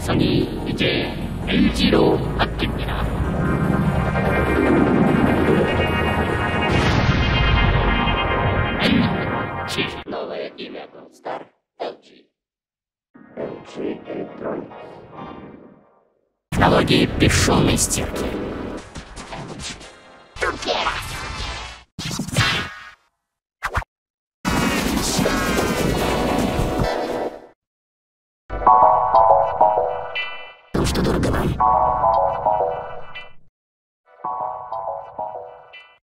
소니 이제 LG로 바뀝니다. LG новое имя Стар LG. LG Electronics. Технологии бесшумной стирки. Ну что, дорого вам?